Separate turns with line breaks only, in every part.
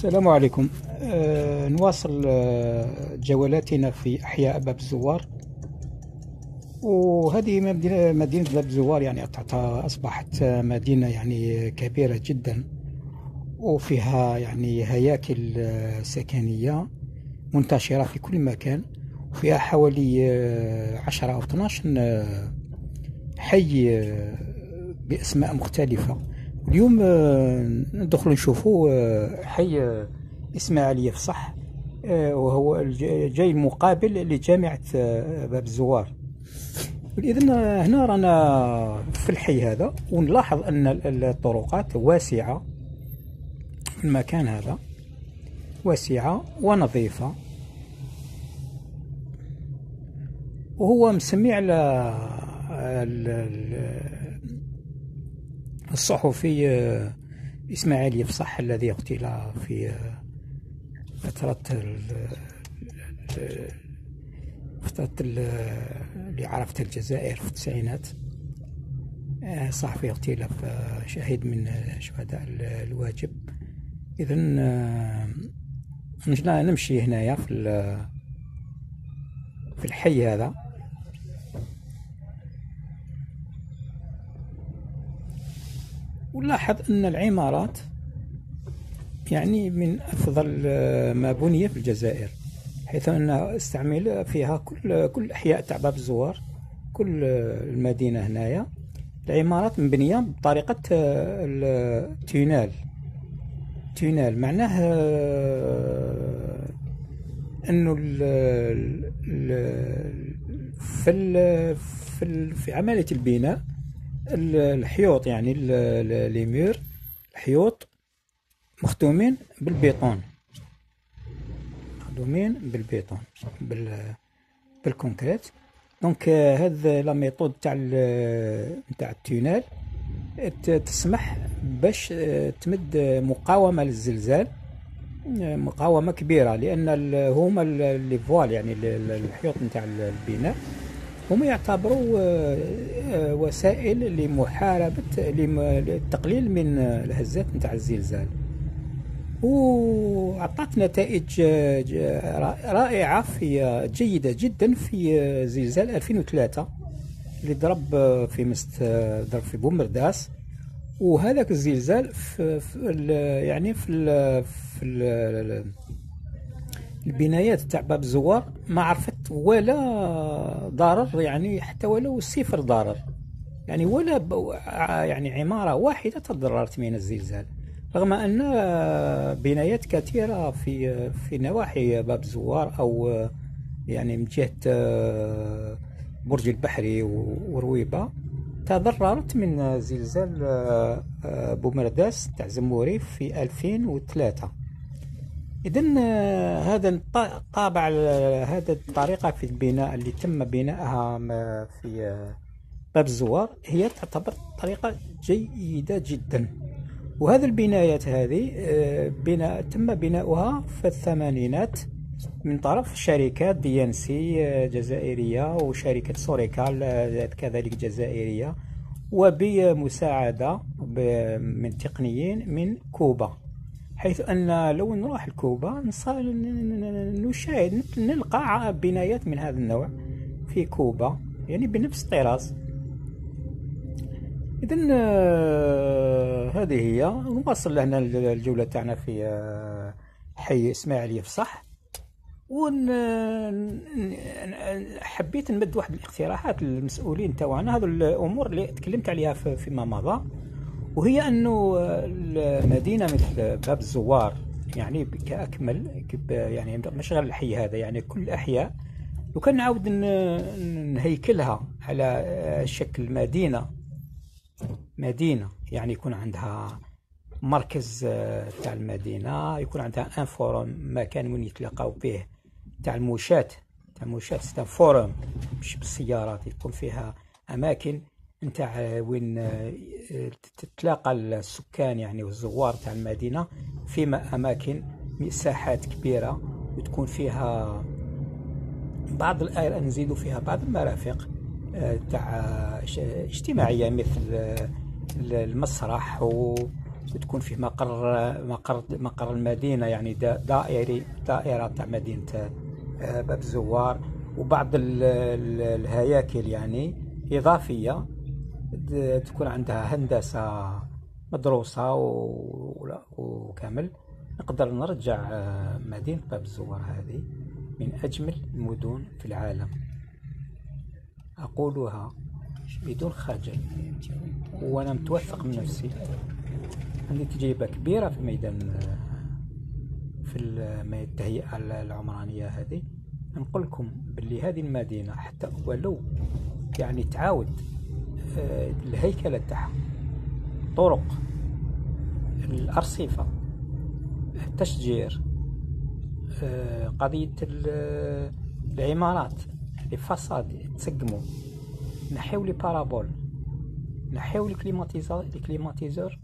السلام عليكم. أه نواصل أه جولاتنا في أحياء باب الزوار. وهذه مدينة مدينة باب الزوار يعني أصبحت مدينة يعني كبيرة جدا وفيها يعني هياكل سكنية منتشرة في كل مكان وفيها حوالي عشرة أو 12 حي بأسماء مختلفة. اليوم آه، ندخل نشوفوا آه، حي آه، اسماعيل يفصح وهو جاي مقابل لجامعة باب الزوار. إذن هنا رانا في الحي هذا ونلاحظ أن الطرقات واسعة في المكان هذا واسعة ونظيفة. وهو مسمي على الصحفي آه، إسماعيل يفصح الذي اغتيل في آه، فترة فترة اللي عرفت الجزائر في التسعينات. آه، صحفي اغتيل شهيد من شهداء الواجب. إذا نمشي هنايا في في الحي هذا. ونلاحظ أن العمارات يعني من أفضل آه، ما بني في الجزائر حيث أن استعمل فيها كل كل أحياء تاع باب الزوار كل آه، المدينة هنايا. العمارات مبنية بطريقة آه، التونال tunnel. معناه انه في في عملية البناء الحيوط يعني les murs الحيوط مخدومين بالبيطون. مخدومين بالبيطون بال بال concrete. donc هاد la méthode تاع تاع التونال تسمح باش تمد مقاومة للزلزال مقاومة كبيرة لأن هما لي فوال يعني الحيوط نتاع البناء. هم يعتبروا آه، آه، وسائل لمحاربة للتقليل من الهزات نتاع الزلزال. وعطت نتائج آه، رائعة في جيدة جدا في زلزال 2003 اللي ضرب في مست ضرب في بومرداس وهذاك الزلزال في, في يعني في في ال البنايات تاع باب الزوار ما عرفت ولا ضرر يعني حتى ولو صفر ضرر. يعني ولا يعني عمارة واحدة تضررت من الزلزال. رغم أن بنايات كثيرة في في نواحي باب الزوار أو يعني من جهة آه، برج البحري ورويبة تضررت من زلزال آه، آه، بومرداس تاع زموري في 2003 إذا آه، هذا طابع هذا الطريقة في البناء اللي تم بنائها في آه، باب الزوار هي تعتبر طريقة جيدة جدا. وهذه البنايات هذه آه، بناء تم بناؤها في الثمانينات من طرف شركات DNC جزائرية وشركة سوريكال كذلك جزائرية وبمساعدة من تقنيين من كوبا. حيث أن لو نروح لكوبا نشاهد نلقى بنايات من هذا النوع في كوبا يعني بنفس الطراز. إذا آه، هذه هي. نواصل لهنا الجولة تاعنا في آه، حي إسماعيل يفصح. ون حبيت نمد واحد الاقتراحات للمسؤولين تاعنا هذو الأمور اللي تكلمت عليها فيما مضى. وهي أنه المدينة مثل باب الزوار يعني كأكمل يعني مشغل الحي هذا يعني كل الأحياء لو كان نعاود نهيكلها على شكل مدينة. مدينة يعني يكون عندها مركز تاع المدينة يكون عندها un forum مكان وين يتلاقاو فيه تاع المشاة. تاع المشاة c'est un forum مش بالسيارات يكون فيها أماكن. نتاع وين آه، تتلاقى السكان يعني والزوار تاع المدينة في أماكن مساحات كبيرة وتكون فيها بعض نزيدوا فيها بعض المرافق آه، تاع اجتماعية مثل المسرح وتكون فيه مقر مقر مقر المدينة يعني دائري دائرة تاع مدينة آه، باب الزوار وبعض الهياكل يعني إضافية. تكون عندها هندسة مدروسه وكامل. نقدر نرجع آه، مدينة باب الزوار هذه من أجمل المدن في العالم. أقولها بدون خجل. وأنا متوثق من نفسي. عندي تجربة كبيرة في ميدان في التهيئة العمرانية هذه. نقول لكم باللي هذه المدينة حتى ولو يعني تعاود الهيكلة تاعها طرق الأرصفة التشجير آه، قضية العمارات فاساد تسقموا نحيو لي بارابول نحيو الكليماتيزور.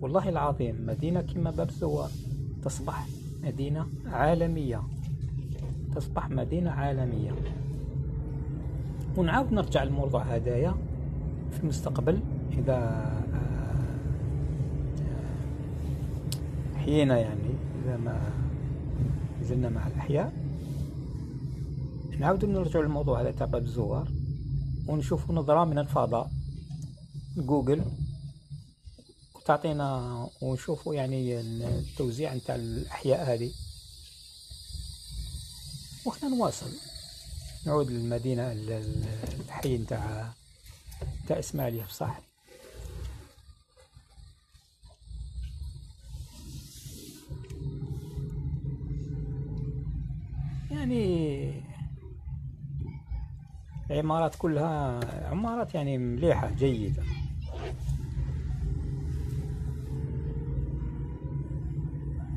والله العظيم مدينة كما باب الزوار تصبح مدينة عالمية. تصبح مدينة عالمية. ونعاود نرجع للموضوع هدايا. في المستقبل إذا آه، حيينا يعني إذا ما زلنا مع الأحياء. نعاود نرجع للموضوع هذا تاع باب الزوار ونشوفوا نظرة من الفضاء. جوجل تعطينا ونشوفوا يعني التوزيع نتاع الأحياء هذه. وخنا نواصل. نعود للمدينة الحي نتاع نتاع إسماعيلية بصح يعني العمارات كلها عمارات يعني مليحة جيدة.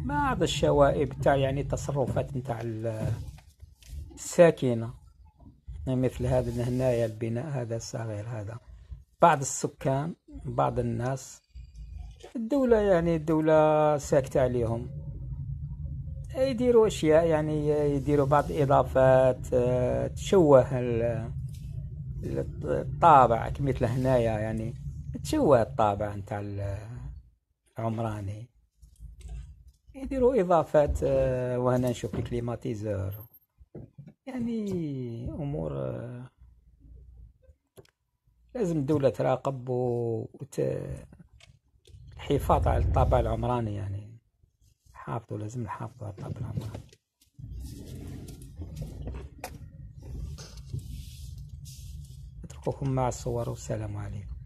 بعض الشوائب تاع يعني تصرفات نتاع الساكنة مثل هذا هنايا البناء هذا الصغير هذا. بعض السكان بعض الناس الدولة يعني الدولة ساكتة عليهم. يديروا أشياء يعني يديروا بعض الإضافات آه، تشوه الطابع مثل هنايا يعني تشوه الطابع نتاع العمراني. يديروا إضافات آه، وهنا نشوف الكليماتيزور. يعني لازم الدولة تراقب وت... الحفاظ على الطابع العمراني يعني. حافظوا لازم نحافظوا على الطابع العمراني. اترككم مع الصور والسلام عليكم.